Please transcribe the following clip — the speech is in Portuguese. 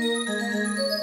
Música